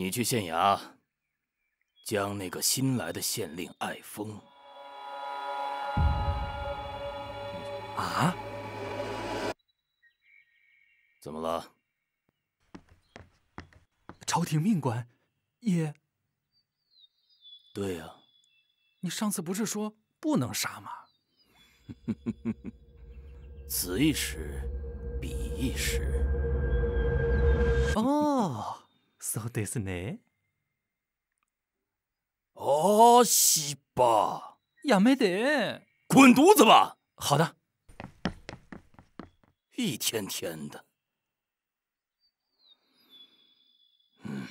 你去县衙，将那个新来的县令艾风。啊？怎么了？朝廷命官也……对呀，你上次不是说不能杀吗？此一时，彼一时。哦，そうですね。哦，西吧，やめて，滚犊子吧！好的。一天天的，嗯，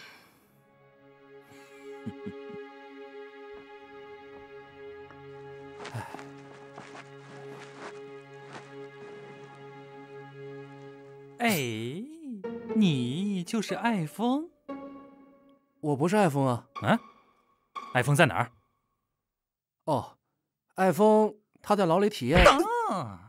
哎，你就是艾风？ 我不是爱风啊。啊？爱风在哪儿？哦，爱风他在牢里体验。啊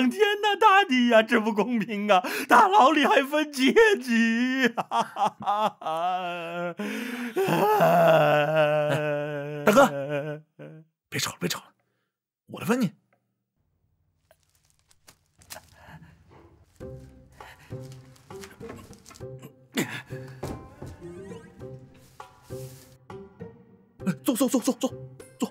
上天呐，大地呀，这不公平啊！大牢里还分阶级！大哥，别吵了，别吵了，我来问你。坐坐坐坐坐坐。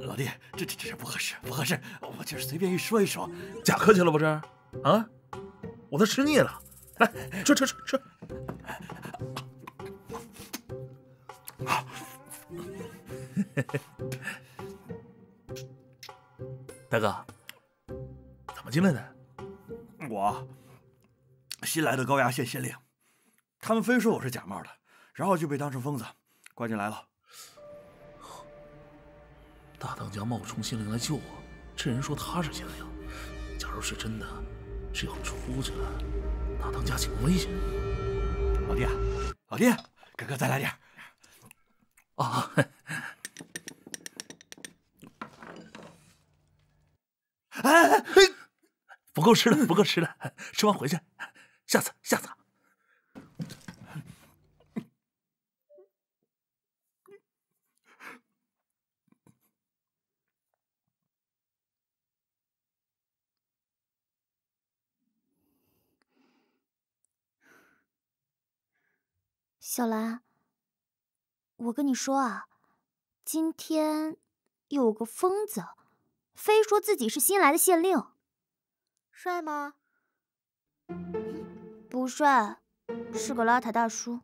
老弟，这这这不合适，不合适！我就是随便一说一说，假客气了不是？啊，我都吃腻了，来吃吃吃吃。好，大哥，怎么进来的？我新来的高衙县县令，他们非说我是假冒的，然后就被当成疯子关进来了。大当家冒充县令来救我，这人说他是县令，假如是真的，只要出去了，大当家挺危险。老弟，老弟，哥哥再来点。啊！哎嘿，不够吃了，不够吃了，吃完回去，下次下次。小兰，我跟你说啊，今天有个疯子，非说自己是新来的县令。帅吗？不帅，是个邋遢大叔。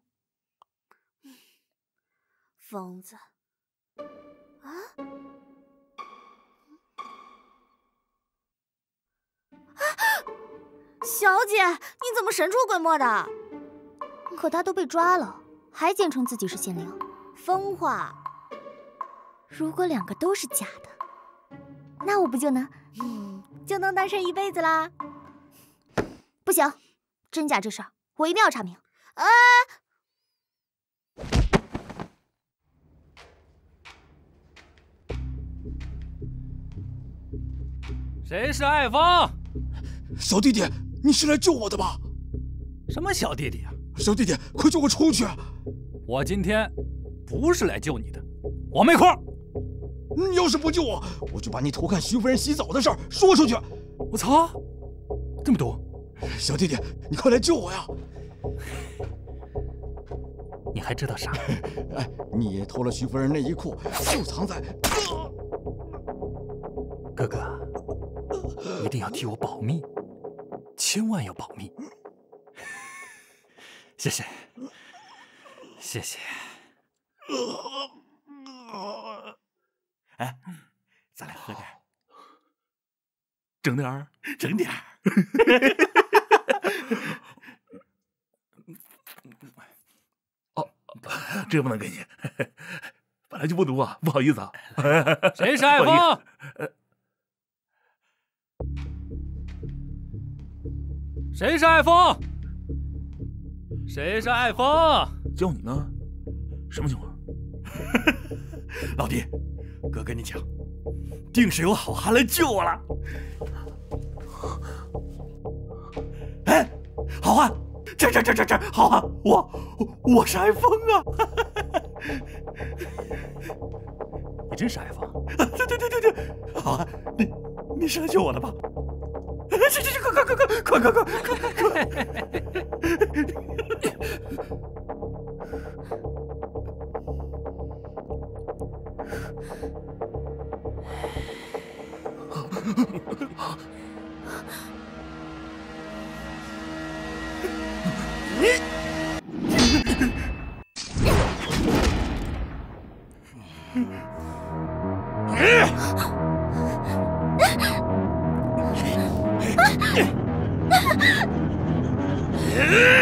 疯子。啊？小姐，你怎么神出鬼没的？可他都被抓了，还坚称自己是县令，疯话。如果两个都是假的，那我不就能，嗯，就能单身一辈子啦？不行，真假这事儿我一定要查明。啊！谁是艾芳？小弟弟，你是来救我的吧？什么小弟弟啊？小弟弟，快救我出去！我今天不是来救你的，我没空。你要是不救我，我就把你偷看徐夫人洗澡的事儿说出去。我操，这么毒！小弟弟，你快来救我呀！你还知道啥？哎，你偷了徐夫人内衣裤，就藏在……哥哥，一定要替我保密，千万要保密。谢谢，谢谢。哎，咱俩喝点，整点儿，整点儿。哦，这不能给你，本来就不多啊，不好意思啊。谁是爱峰？谁是爱峰？谁是爱峰？叫你呢，什么情况？老弟，哥跟你讲，定是有好汉来救我了。哎，好汉，这这这这这，好汉，我我我是爱峰啊！你真是爱峰？对对对对对，好汉，你你是来救我的吧？去去去，快快快快快快快快快！Yeah!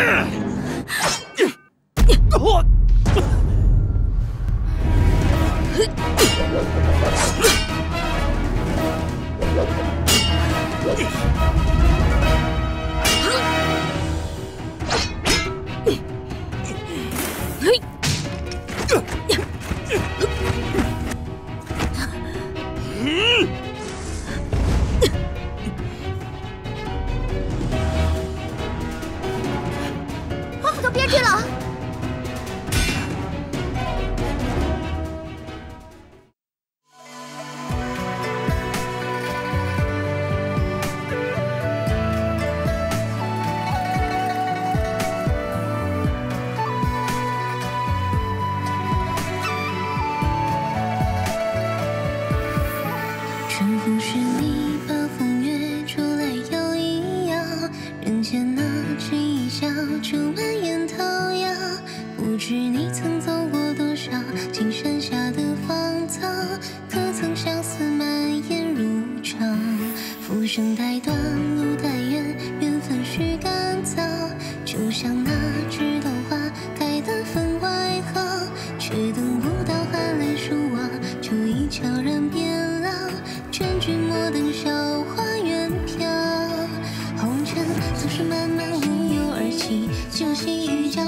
像那枝头花开得分外好，却等不到寒来暑往，就已悄然变老。劝君莫等笑花远飘，红尘总是漫漫无忧而起，旧戏欲教是疏离，烟波与旧